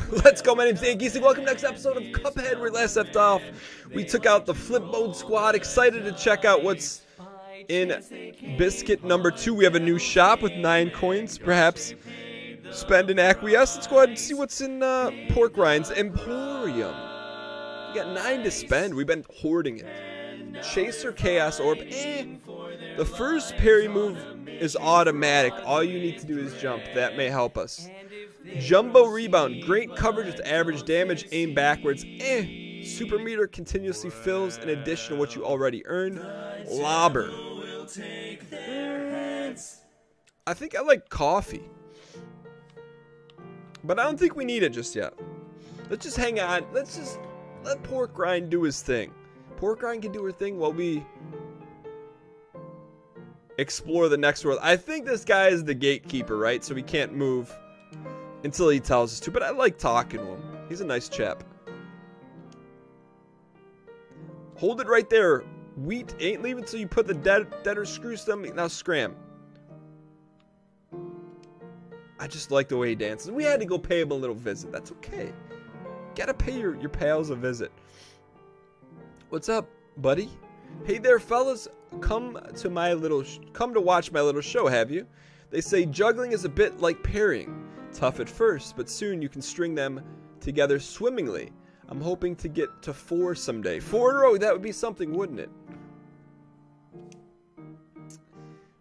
Let's go, my name's Dan Gheesling. Welcome to next episode of Cuphead, where last left off. We took out the Flip Mode Squad. Excited to check out what's in Biscuit number two. We have a new shop with nine coins. Perhaps spend and acquiesce. Let's go ahead and see what's in uh, Porkrind's Emporium. We got nine to spend. We've been hoarding it. Chaser Chaos Orb. Eh. The first parry move is automatic. All you need to do is jump. That may help us. Jumbo Rebound. Great coverage with average damage. Aim backwards. Eh. Super meter continuously fills in addition to what you already earn. Lobber. I think I like coffee. But I don't think we need it just yet. Let's just hang on. Let's just let Porkrind do his thing. Porkrind can do her thing while we explore the next world. I think this guy is the gatekeeper, right? So we can't move until he tells us to. But I like talking to him. He's a nice chap. Hold it right there. Wheat ain't leaving until you put the dead, deader screw stomach. Now scram. I just like the way he dances. We had to go pay him a little visit. That's okay. Gotta pay your, your pals a visit. What's up, buddy? Hey there, fellas. Come to my little come to watch my little show, have you? They say juggling is a bit like parrying. Tough at first, but soon you can string them together swimmingly. I'm hoping to get to four someday. Four in a row, that would be something, wouldn't it?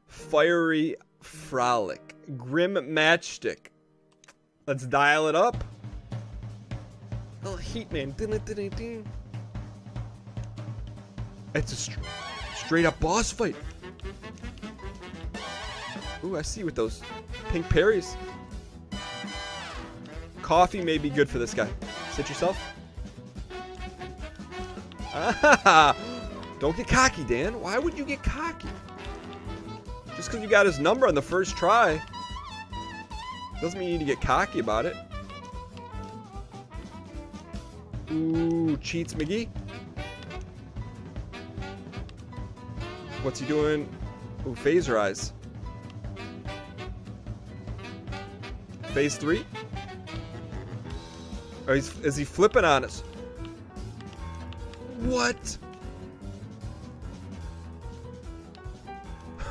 Fiery Frolic. Grim Matchstick. Let's dial it up. Oh, Heat Man. It's a str straight up boss fight. Ooh, I see with those pink parries. Coffee may be good for this guy. Sit yourself. Don't get cocky, Dan. Why would you get cocky? Just because you got his number on the first try doesn't mean you need to get cocky about it. Ooh, cheats McGee. What's he doing? Ooh, phaser eyes. Phase three? Or is, is he flipping on us? What?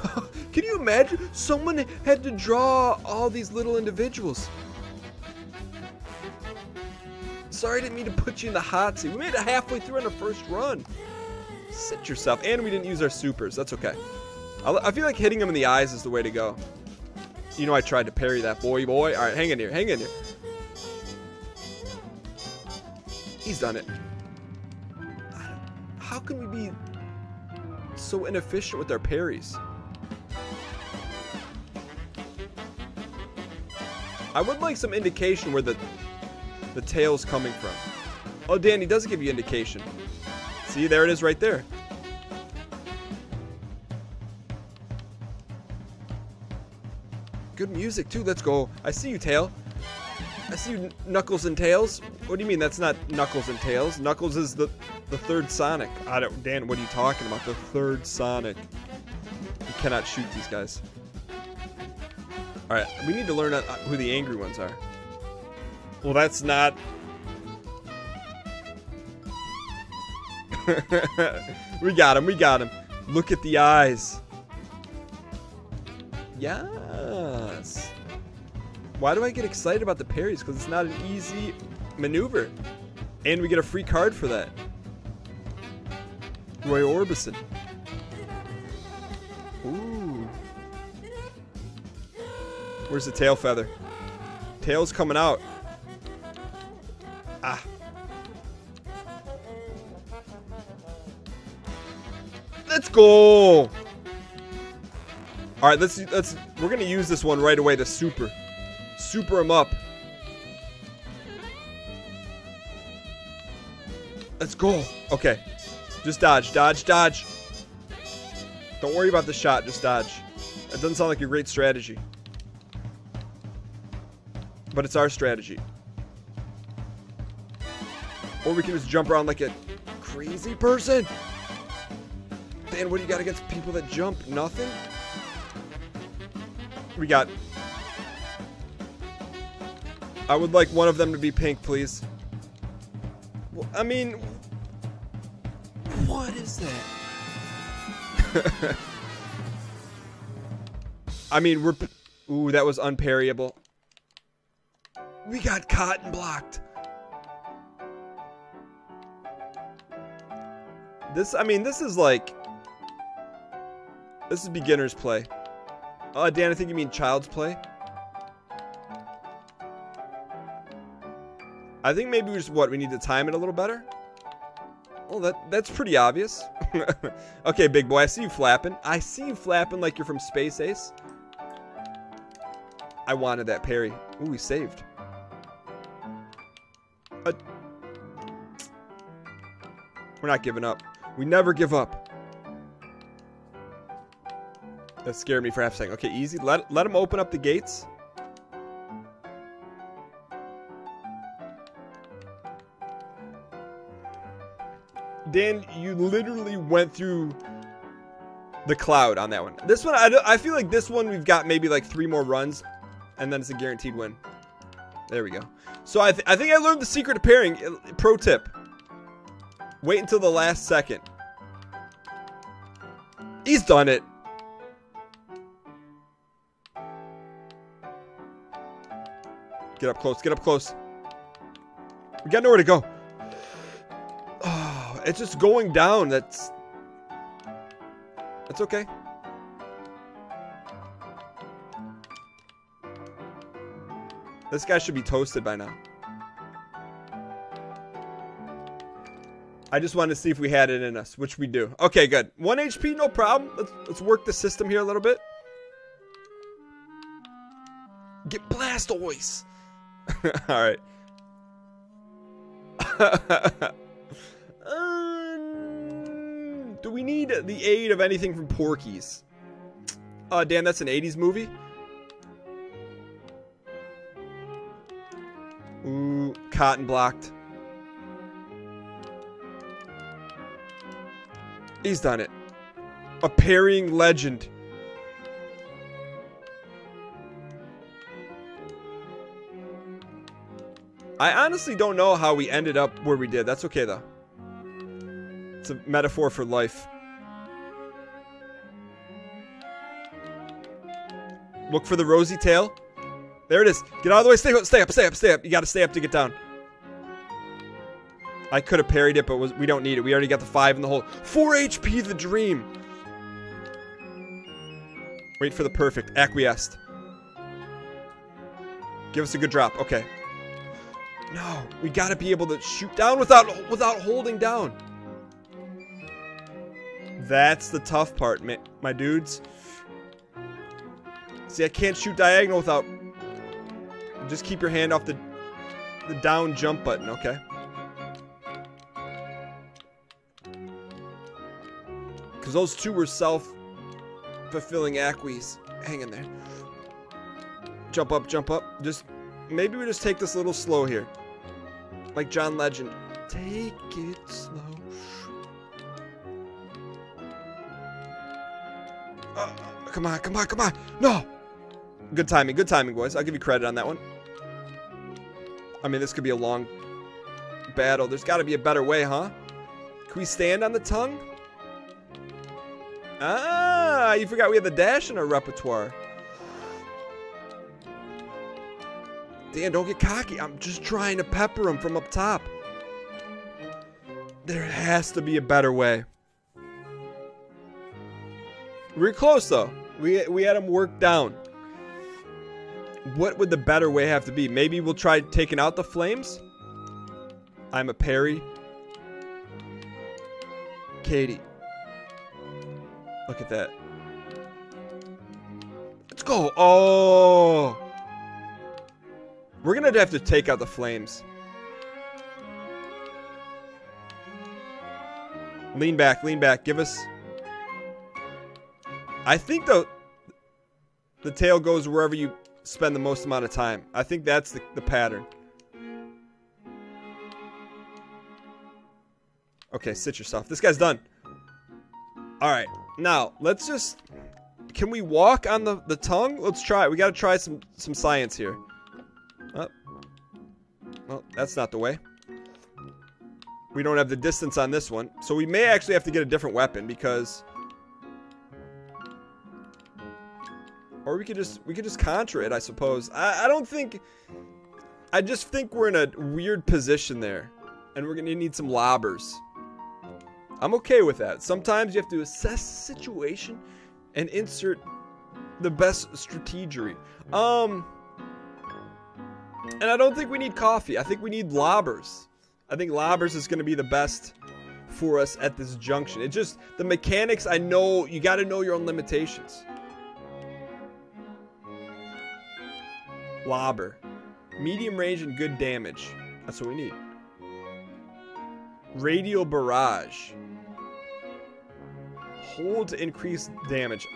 Can you imagine? Someone had to draw all these little individuals. Sorry, I didn't mean to put you in the hot seat. We made it halfway through on the first run. Sit yourself. And we didn't use our supers. That's okay. I feel like hitting him in the eyes is the way to go. You know I tried to parry that boy, boy. All right, hang in here. Hang in here. He's done it. How can we be so inefficient with our parries? I would like some indication where the the tail's coming from. Oh, Danny does give you indication. See, there it is right there. Good music, too. Let's go. I see you, Tail. I see you, Knuckles and Tails. What do you mean that's not Knuckles and Tails? Knuckles is the, the third Sonic. I don't, Dan, what are you talking about? The third Sonic. You cannot shoot these guys. Alright, we need to learn uh, who the angry ones are. Well, that's not... we got him, we got him. Look at the eyes. Yes. Why do I get excited about the parries? Because it's not an easy maneuver. And we get a free card for that. Roy Orbison. Ooh. Where's the tail feather? Tail's coming out. Ah. Let's go. All right, let's let's we're to use this one right away The super super him up. Let's go. Okay. Just dodge, dodge, dodge. Don't worry about the shot, just dodge. That doesn't sound like a great strategy. But it's our strategy. Or we can just jump around like a crazy person. Dan, what do you got against people that jump? Nothing? We got... I would like one of them to be pink, please. Well, I mean, what is that? I mean, we're... Ooh, that was unparryable. We got cotton blocked. This, I mean, this is like... This is beginner's play. Oh, Dan, I think you mean child's play. I think maybe we just, what, we need to time it a little better? Well, that that's pretty obvious. okay, big boy, I see you flapping. I see you flapping like you're from Space Ace. I wanted that parry. Ooh, we saved. Uh, we're not giving up. We never give up. That scared me for half a second. Okay, easy. Let, let him open up the gates. Dan, you literally went through the cloud on that one. This one, I, I feel like this one we've got maybe like three more runs, and then it's a guaranteed win. There we go. So I, th I think I learned the secret of parrying. Uh, pro tip. Wait until the last second. He's done it. Get up close. Get up close. We got nowhere to go. It's just going down. That's... That's okay. This guy should be toasted by now. I just wanted to see if we had it in us, which we do. Okay, good. One HP, no problem. Let's, let's work the system here a little bit. Get Blastoise. All we need the aid of anything from Porky's? Uh, Dan, that's an 80s movie. Ooh, cotton blocked. He's done it. A parrying legend. I honestly don't know how we ended up where we did. That's okay, though. It's a metaphor for life. Look for the rosy tail. There it is. Get out of the way. Stay up, stay up, stay up, stay up. You gotta stay up to get down. I could have parried it, but was, we don't need it. We already got the five in the hole. Four HP, the dream. Wait for the perfect. Acquiesced. Give us a good drop. Okay. No, we gotta be able to shoot down without without holding down. That's the tough part, my, my dudes. See, I can't shoot diagonal without... Just keep your hand off the, the down jump button, okay? Because those two were self-fulfilling acquies. Hang in there. Jump up, jump up. Just, maybe we just take this a little slow here. Like John Legend. Take it slow. Uh, come on, come on, come on. No! Good timing, good timing, boys. I'll give you credit on that one. I mean, this could be a long battle. There's got to be a better way, huh? Can we stand on the tongue? Ah, you forgot we have the dash in our repertoire. Dan, don't get cocky. I'm just trying to pepper him from up top. There has to be a better way. We're close, though. We, we had him work down. What would the better way have to be? Maybe we'll try taking out the flames? I'm a parry. Katie. Look at that. Let's go. Oh. We're going to have to take out the flames. Lean back, lean back. Give us... I think the, the tail goes wherever you spend the most amount of time. I think that's the, the pattern. Okay, sit yourself. This guy's done. Alright. Now, let's just... Can we walk on the, the tongue? Let's try it. We gotta try some, some science here. Oh, Well, that's not the way. We don't have the distance on this one. So we may actually have to get a different weapon because... Or we could just we could just contra it, I suppose. I, I don't think... I just think we're in a weird position there. And we're to need some lobbers. I'm okay with that. Sometimes you have to assess the situation and insert the best strategery. Um... And I don't think we need coffee. I think we need lobbers. I think lobbers is going to be the best for us at this junction. It just, the mechanics, I know, you got to know your own limitations. Lobber. Medium range and good damage. That's what we need. Radial barrage. Hold to increase damage.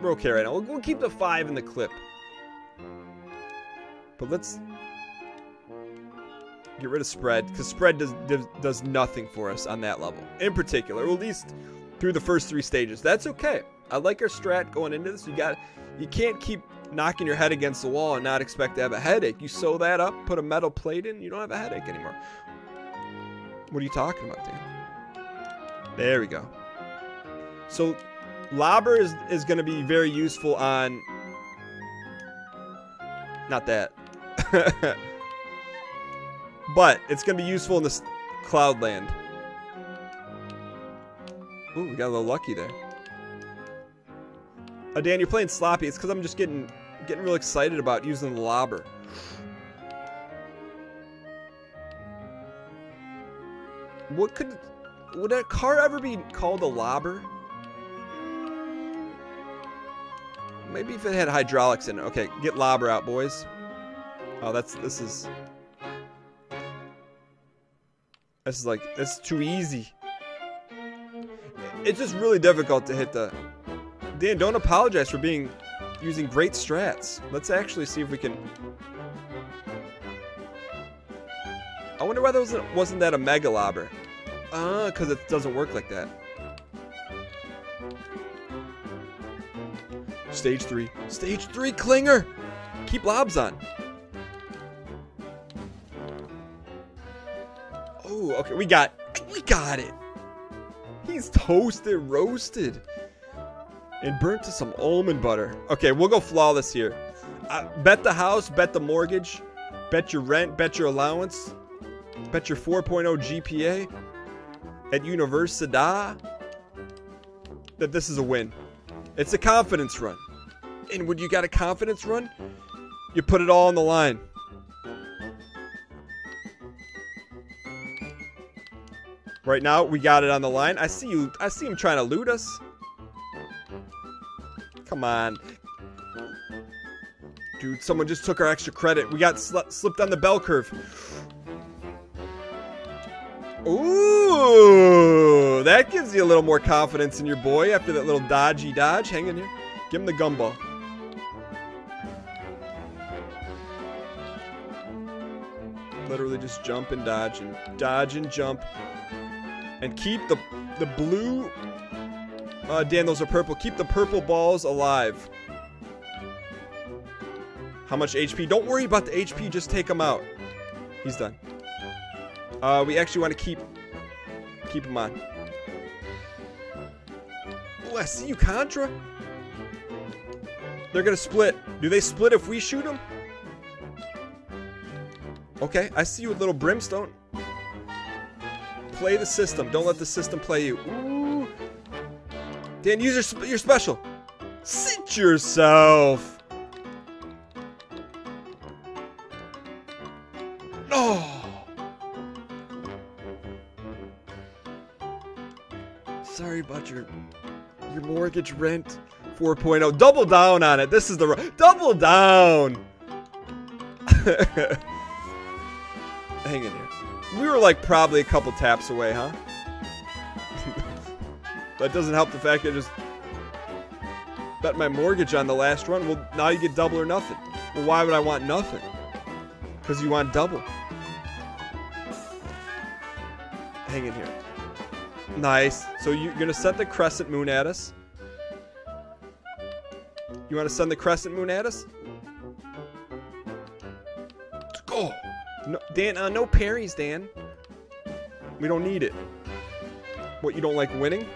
We're okay right now. We'll, we'll keep the 5 in the clip. But let's get rid of spread because spread does, does, does nothing for us on that level in particular, at least through the first three stages. That's okay. I like our strat going into this. You got you can't keep knocking your head against the wall and not expect to have a headache. You sew that up, put a metal plate in, you don't have a headache anymore. What are you talking about, Dan? There we go. So Lobber is, is going to be very useful on... Not that. but it's going to be useful in this Cloudland. Ooh, we got a little lucky there. Oh, Dan, you're playing sloppy. It's because I'm just getting getting real excited about using the lobber. What could... Would a car ever be called a lobber? Maybe if it had hydraulics in it. Okay, get lobber out, boys. Oh, that's... This is... This is like... This is too easy. It's just really difficult to hit the... Dan, don't apologize for being... Using great strats. Let's actually see if we can... I wonder why there wasn't, wasn't that a Mega Lobber. Ah, uh, because it doesn't work like that. Stage 3. Stage 3 Clinger! Keep lobs on. Oh, okay, we got we got it. He's toasted, roasted, and burnt to some almond butter. Okay, we'll go flawless here. Uh, bet the house, bet the mortgage, bet your rent, bet your allowance, bet your 4.0 GPA at Universidad that this is a win. It's a confidence run. And when you got a confidence run, you put it all on the line. Right now, we got it on the line. I see you. I see him trying to loot us. Come on. Dude, someone just took our extra credit. We got sl slipped on the bell curve. Ooh, that gives you a little more confidence in your boy after that little dodgy dodge. Hang in here. Give him the gumball. Literally just jump and dodge and dodge and jump. And keep the the blue uh, Dan, those are purple. Keep the purple balls alive. How much HP? Don't worry about the HP, just take them out. He's done. Uh, we actually want to keep keep him on. Oh, I see you, Contra. They're gonna split. Do they split if we shoot them? Okay, I see you with little brimstone. Play the system. Don't let the system play you. Ooh. Dan, use your, your special. Sit yourself. Oh. Sorry about your your mortgage rent 4.0. Double down on it. This is the double down. Hang in here. We were like probably a couple taps away, huh? That doesn't help the fact that I just bet my mortgage on the last run. Well, now you get double or nothing. Well, why would I want nothing? Because you want double. Hang in here. Nice. So you're going to set the crescent moon at us. You want to send the crescent moon at us? Let's go. No, Dan, uh, no parries, Dan. We don't need it. What, you don't like winning?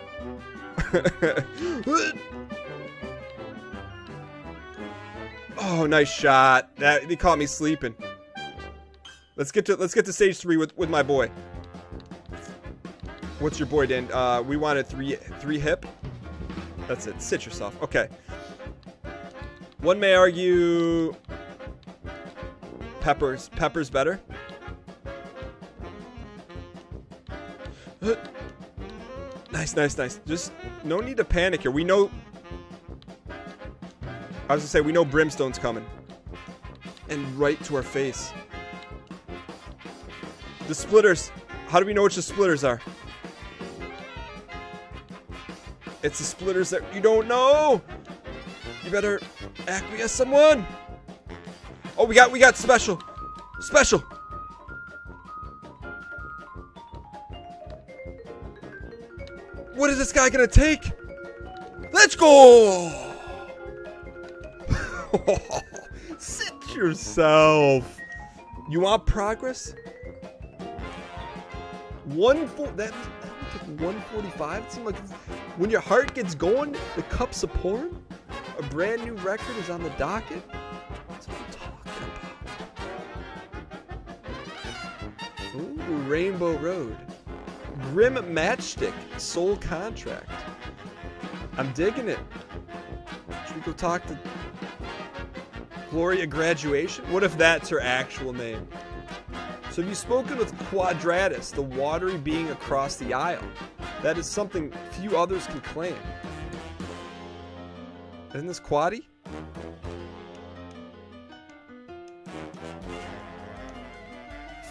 oh, nice shot. That he caught me sleeping. Let's get to let's get to stage three with with my boy. What's your boy, Dan? Uh, we wanted three three hip. That's it. Sit yourself. Okay. One may argue Peppers. Peppers better. Nice, nice, nice. Just no need to panic here. We know. I was gonna say we know Brimstone's coming, and right to our face. The splitters. How do we know which the splitters are? It's the splitters that you don't know. You better acquiesce someone. Oh, we got we got special. Special. What is this guy gonna take? Let's go! Sit yourself. You want progress? One four that took 145. It seemed like when your heart gets going, the cups of porn. A brand new record is on the docket. That's what I'm talking about. Ooh, Rainbow Road. Grim Matchstick, Soul Contract. I'm digging it. Should we go talk to Gloria Graduation? What if that's her actual name? So have you spoken with Quadratus, the watery being across the aisle? That is something few others can claim. Isn't this Quaddy?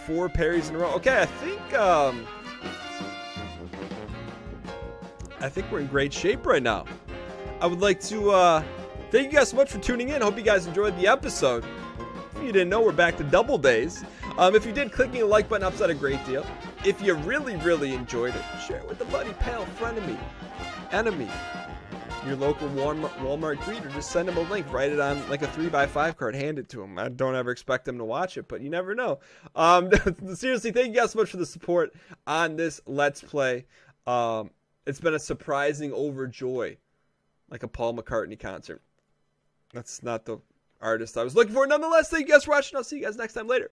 Four parries in a row. Okay, I think um I think we're in great shape right now. I would like to uh, thank you guys so much for tuning in. Hope you guys enjoyed the episode. If you didn't know, we're back to double days. Um, if you did, clicking the like button helps out a great deal. If you really, really enjoyed it, share it with a buddy, pal, friend of me, enemy, your local Walmart, Walmart greeter. Just send them a link, write it on like a 3x5 card, hand it to them. I don't ever expect them to watch it, but you never know. Um, seriously, thank you guys so much for the support on this Let's Play. Um, it's been a surprising overjoy, like a Paul McCartney concert. That's not the artist I was looking for. Nonetheless, thank you guys for watching. I'll see you guys next time later.